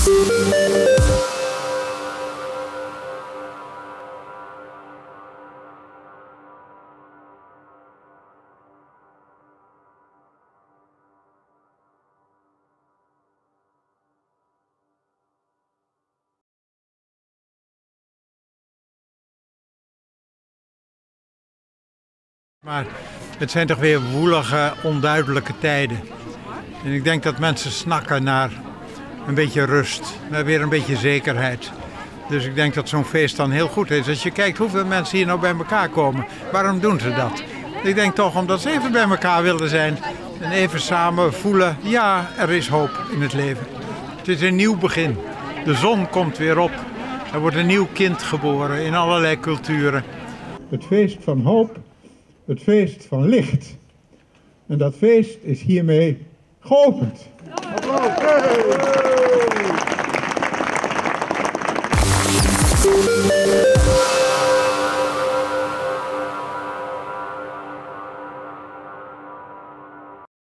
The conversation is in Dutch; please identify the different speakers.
Speaker 1: Maar het zijn toch weer woelige, onduidelijke tijden. En ik denk dat mensen snakken naar een beetje rust, weer een beetje zekerheid. Dus ik denk dat zo'n feest dan heel goed is. Als je kijkt hoeveel mensen hier nou bij elkaar komen, waarom doen ze dat? Ik denk toch omdat ze even bij elkaar willen zijn en even samen voelen, ja, er is hoop in het leven. Het is een nieuw begin. De zon komt weer op. Er wordt een nieuw kind geboren in allerlei culturen. Het feest van hoop het feest van licht. En dat feest is hiermee geopend. Applaus.